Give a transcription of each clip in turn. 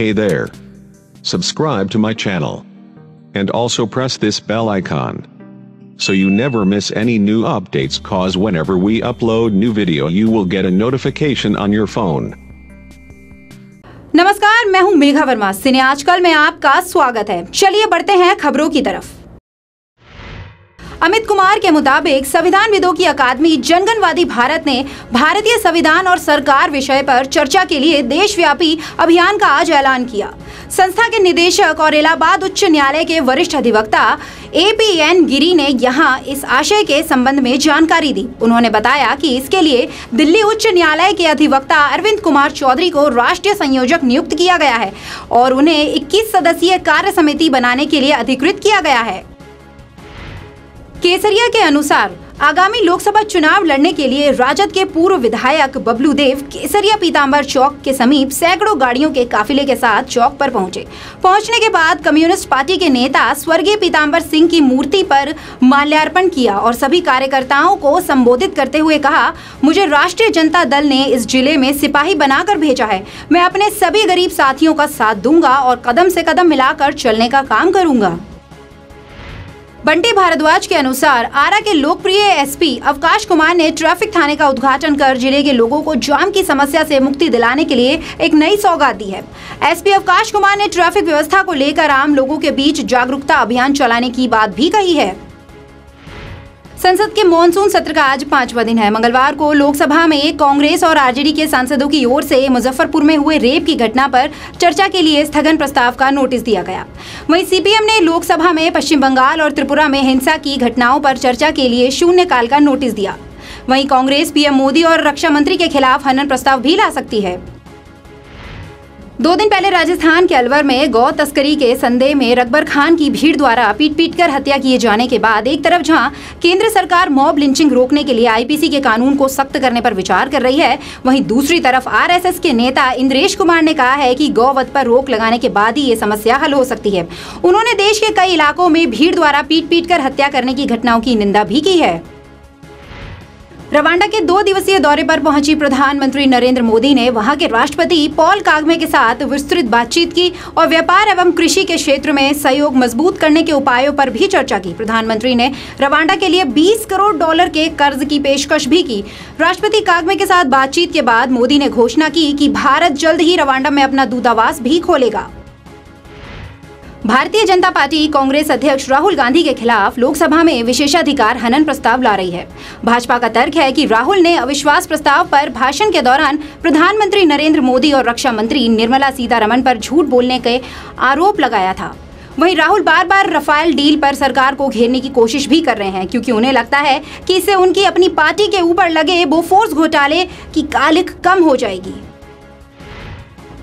Hey there. Subscribe to my channel. And also press this bell icon. So you never miss any new updates cause whenever we upload new video you will get a notification on your phone. नमस्कार मैं हूं मेघा वर्मा सिने आजकल में आपका स्वागत है चलिए बढ़ते हैं खबरों की तरफ अमित कुमार के मुताबिक संविधान विदों की अकादमी जनगणवादी भारत ने भारतीय संविधान और सरकार विषय पर चर्चा के लिए देशव्यापी अभियान का आज ऐलान किया। संस्था के निदेशक और इलाहाबाद उच्च न्यायालय के वरिष्ठ अधिवक्ता ए पी एन गिरी ने यहाँ इस आशय के संबंध में जानकारी दी। उन्होंने बताया कि इसके लिए दिल्ली उच्च न्यायालय के अधिवक्ता अरविंद कुमार चौधरी को राष्ट्रीय संयोजक नियुक्त किया गया है और उन्हें 21 सदस्यीय कार्य समिति बनाने के लिए अधिकृत किया गया है। केसरिया के अनुसार, आगामी लोकसभा चुनाव लड़ने के लिए राजद के पूर्व विधायक बबलू देव केसरिया पीताम्बर चौक के समीप सैकड़ों गाड़ियों के काफिले के साथ चौक पर पहुँचे। पहुँचने के बाद कम्युनिस्ट पार्टी के नेता स्वर्गीय पीताम्बर सिंह की मूर्ति पर माल्यार्पण किया और सभी कार्यकर्ताओं को संबोधित करते हुए कहा, मुझे राष्ट्रीय जनता दल ने इस ज़िले में सिपाही बनाकर भेजा है। मैं अपने सभी गरीब साथियों का साथ दूँगा और कदम से कदम मिलाकर चलने का काम करूँगा। बंटी भारद्वाज के अनुसार आरा के लोकप्रिय एसपी अवकाश कुमार ने ट्रैफ़िक थाने का उद्घाटन कर ज़िले के लोगों को जाम की समस्या से मुक्ति दिलाने के लिए एक नई सौगात दी है। एसपी अवकाश कुमार ने ट्रैफ़िक व्यवस्था को लेकर आम लोगों के बीच जागरूकता अभियान चलाने की बात भी कही है। संसद के मानसून सत्र का आज पांचवा दिन है। मंगलवार को लोकसभा में कांग्रेस और आरजेडी के सांसदों की ओर से मुजफ्फरपुर में हुए रेप की घटना पर चर्चा के लिए स्थगन प्रस्ताव का नोटिस दिया गया। वहीं सीपीएम ने लोकसभा में पश्चिम बंगाल और त्रिपुरा में हिंसा की घटनाओं पर चर्चा के लिए शून्य काल का नोटिस दिया। वहीं कांग्रेस, पीएम मोदी और रक्षा मंत्री के खिलाफ हनन प्रस्ताव भी ला सकती है। दो दिन पहले राजस्थान के अलवर में गौ तस्करी के संदेह में रकबर खान की भीड़ द्वारा पीट पीट कर हत्या किए जाने के बाद एक तरफ़ जहाँ केंद्र सरकार मॉब लिंचिंग रोकने के लिए आईपीसी के कानून को सख्त करने पर विचार कर रही है, वहीं दूसरी तरफ़ आरएसएस के नेता इंद्रेश कुमार ने कहा है कि गौवध पर रोक लगाने के बाद ही ये समस्या हल हो सकती है। उन्होंने देश के कई इलाकों में भीड़ द्वारा पीट पीट कर हत्या करने की घटनाओं की निंदा भी की है। रवांडा के दो दिवसीय दौरे पर पहुँची प्रधानमंत्री नरेंद्र मोदी ने वहाँ के राष्ट्रपति पॉल कागमे के साथ विस्तृत बातचीत की और व्यापार एवं कृषि के क्षेत्र में सहयोग मज़बूत करने के उपायों पर भी चर्चा की। प्रधानमंत्री ने रवांडा के लिए 20 करोड़ डॉलर के कर्ज की पेशकश भी की। राष्ट्रपति कागमे के साथ बातचीत के बाद मोदी ने घोषणा की कि भारत जल्द ही रवांडा में अपना दूतावास भी खोलेगा। भारतीय जनता पार्टी कांग्रेस अध्यक्ष राहुल गांधी के खिलाफ लोकसभा में विशेषाधिकार हनन प्रस्ताव ला रही है। भाजपा का तर्क है कि राहुल ने अविश्वास प्रस्ताव पर भाषण के दौरान प्रधानमंत्री नरेंद्र मोदी और रक्षा मंत्री निर्मला सीतारमन पर झूठ बोलने के आरोप लगाया था। वहीं राहुल बार बार रफाल डील पर सरकार को घेरने की कोशिश भी कर रहे हैं, क्योंकि उन्हें लगता है कि इससे उनकी अपनी पार्टी के ऊपर लगे बोफोर्स घोटाले की कालिक कम हो जाएगी।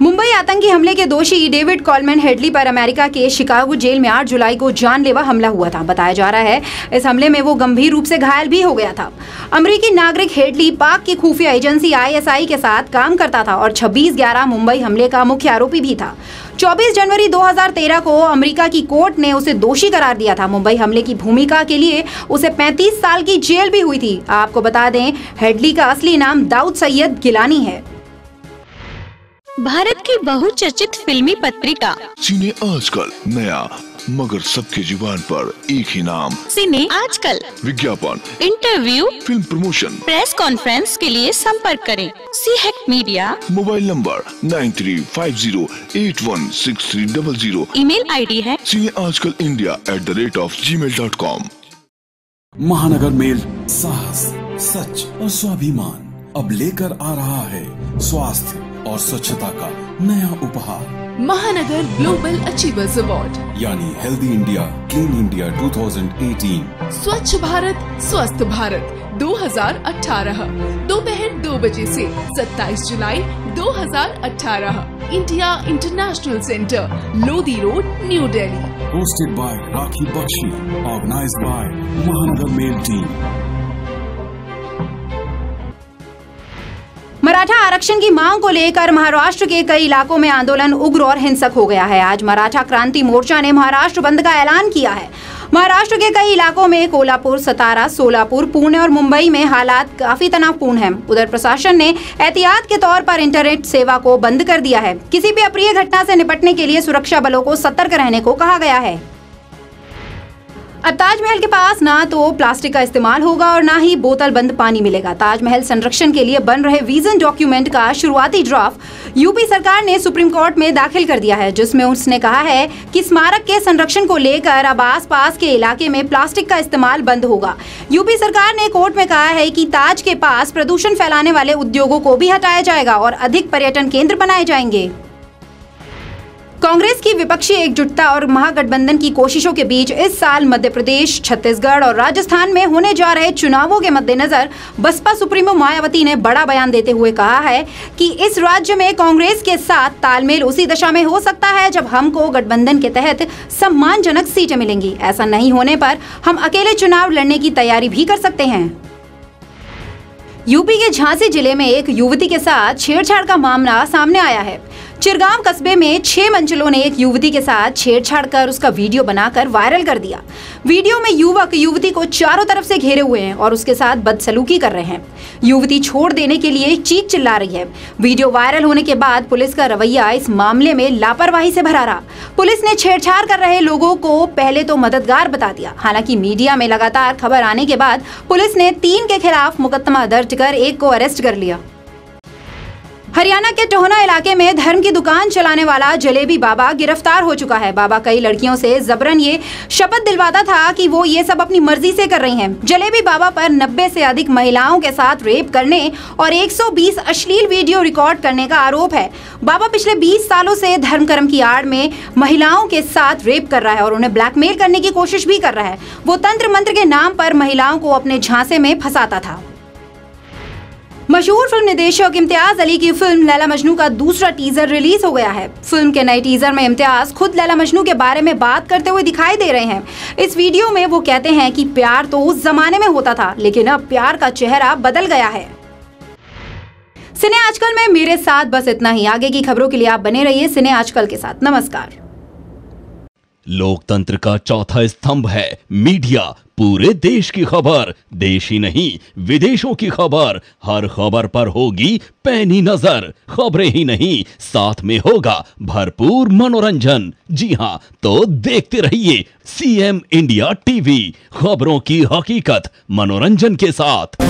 मुंबई आतंकी हमले के दोषी डेविड कॉलमैन हेडली पर अमेरिका के शिकागो जेल में 8 जुलाई को जानलेवा हमला हुआ था। बताया जा रहा है, इस हमले में वो गंभीर रूप से घायल भी हो गया था। अमेरिकी नागरिक हेडली पाक की खुफिया एजेंसी आईएसआई के साथ काम करता था और 26 ग्यारह मुंबई हमले का मुख्य आरोपी भी था। 24 जनवरी 2013 को अमेरिका की कोर्ट ने उसे दोषी करार दिया था। मुंबई हमले की भूमिका के लिए उसे 35 साल की जेल भी हुई थी। आपको बता दें, हेडली का असली नाम दाऊद सैयद गिलानी है। भारत की बहुचर्चित फिल्मी पत्रिका। सीने आजकल नया मगर सबके ज़ुबान पर एक ही नाम। सिने आजकल। विज्ञापन। Interview. Film promotion. Press conference के लिए संपर्क करें। सी हेक media. Mobile number nine three five zero eight one six three double zero. Email ID है। Cine Aajkal India at the rate of gmail dot com Mahanagar mail साहस सच और स्वाभिमान। अब लेकर आ रहा है स्वास्थ्य। और स्वच्छता का नया उपहार। महानगर ग्लोबल अचीवर्स अवार्ड यानी healthy India clean India 2018 Swachh Bharat स्वस्थ भारत 2018 दोपहर दो दो बजे से 27 जुलाई 2018 India International Centre Lodhi Road New Delhi hosted by Rakhi Bakshi organized by Mahanagar Mail Team आरक्षण की मांग को लेकर महाराष्ट्र के कई इलाकों में आंदोलन उग्र और हिंसक हो गया है। आज मराठा क्रांति मोर्चा ने महाराष्ट्र बंद का ऐलान किया है। महाराष्ट्र के कई इलाकों में कोल्हापुर, सतारा, सोलापुर, पुणे और मुंबई में हालात काफ़ी तनावपूर्ण हैं। उधर प्रशासन ने एहतियात के तौर पर इंटरनेट सेवा को बंद कर दिया है। किसी भी अप्रिय घटना से निपटने के लिए सुरक्षा बलों को सतर्क रहने को कहा गया है। अब ताजमहल के पास ना तो प्लास्टिक का इस्तेमाल होगा और ना ही बोतल बंद पानी मिलेगा। ताजमहल संरक्षण के लिए बन रहे विजन डॉक्यूमेंट का शुरुआती ड्राफ्ट यूपी सरकार ने सुप्रीम कोर्ट में दाखिल कर दिया है, जिसमें उसने कहा है कि स्मारक के संरक्षण को लेकर अब आस पास के इलाके में प्लास्टिक का इस्तेमाल बंद होगा। यूपी सरकार ने कोर्ट में कहा है की ताज के पास प्रदूषण फैलाने वाले उद्योगों को भी हटाया जाएगा और अधिक पर्यटन केंद्र बनाए जाएँगे। कांग्रेस की विपक्षी एकजुटता और महागठबंधन की कोशिशों के बीच इस साल मध्य प्रदेश छत्तीसगढ़ और राजस्थान में होने जा रहे चुनावों के मद्देनजर बसपा सुप्रीमो मायावती ने बड़ा बयान देते हुए कहा है कि इस राज्य में कांग्रेस के साथ तालमेल उसी दशा में हो सकता है जब हमको गठबंधन के तहत सम्मानजनक सीटें मिलेंगी। ऐसा नहीं होने पर हम अकेले चुनाव लड़ने की तैयारी भी कर सकते हैं। यूपी के झांसी ज़िले में एक युवती के साथ छेड़छाड़ का मामला सामने आया है। चिरगांव कस्बे में छह मंचलों ने एक युवती के साथ छेड़छाड़ कर उसका वीडियो बनाकर वायरल कर दिया। वीडियो में युवक युवती को चारों तरफ़ से घेरे हुए हैं और उसके साथ बदसलूकी कर रहे हैं। युवती छोड़ देने के लिए चीख चिल्ला रही है। वीडियो वायरल होने के बाद पुलिस का रवैया इस मामले में लापरवाही से भरा रहा। पुलिस ने छेड़छाड़ कर रहे लोगों को पहले तो मददगार बता दिया। हालाँकि मीडिया में लगातार खबर आने के बाद पुलिस ने तीन के खिलाफ मुकदमा दर्ज कर एक को अरेस्ट कर लिया। हरियाणा के टोहना इलाके में धर्म की दुकान चलाने वाला जलेबी बाबा गिरफ़्तार हो चुका है। बाबा कई लड़कियों से जबरन ये शपथ दिलवाता था कि वो ये सब अपनी मर्ज़ी से कर रही हैं। जलेबी बाबा पर 90 से अधिक महिलाओं के साथ रेप करने और 120 अश्लील वीडियो रिकॉर्ड करने का आरोप है। बाबा पिछले 20 सालों से धर्म कर्म की आड़ में महिलाओं के साथ रेप कर रहा है और उन्हें ब्लैकमेल करने की कोशिश भी कर रहा है। वो तंत्र मंत्र के नाम पर महिलाओं को अपने झांसे में फंसाता था। मशहूर फ़िल्म निदेशक इम्तियाज़ अली की फ़िल्म लैला मजनू का दूसरा टीजर रिलीज़ हो गया है। फ़िल्म के नए टीजर में इम्तियाज़ खुद लैला मजनू के बारे में बात करते हुए दिखाई दे रहे हैं। इस वीडियो में वो कहते हैं कि प्यार तो उस जमाने में होता था, लेकिन अब प्यार का चेहरा बदल गया है। सिने आजकल में मेरे साथ बस इतना ही। आगे की खबरों के लिए आप बने रहिए सिने आजकल के साथ। नमस्कार। लोकतंत्र का चौथा स्तंभ है मीडिया, पूरे देश की खबर, देश ही नहीं, विदेशों की खबर। हर खबर पर होगी पैनी नज़र, खबरें ही नहीं, साथ में होगा भरपूर मनोरंजन। जी हाँ तो देखते रहिए सीएम इंडिया टीवी खबरों की हकीकत, मनोरंजन के साथ।